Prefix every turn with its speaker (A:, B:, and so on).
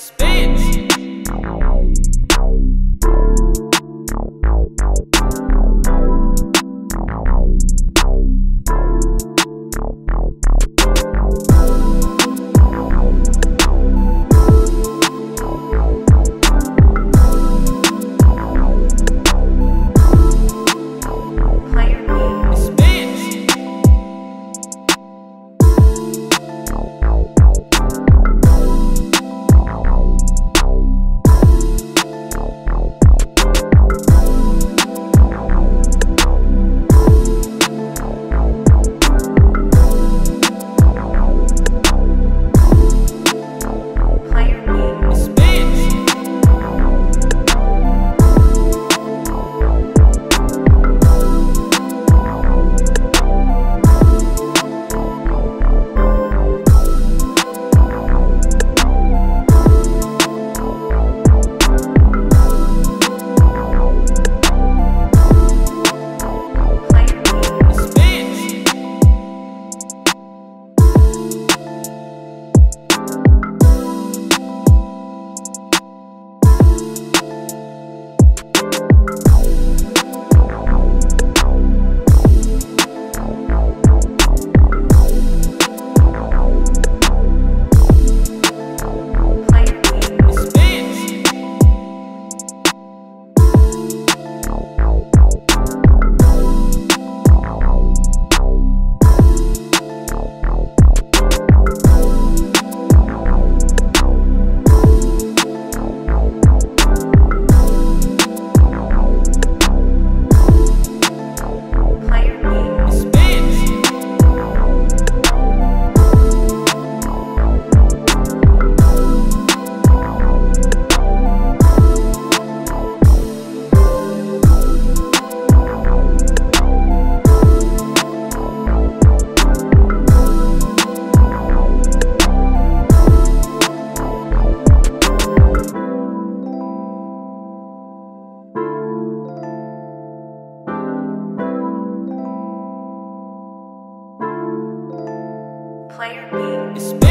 A: Spins.
B: player B.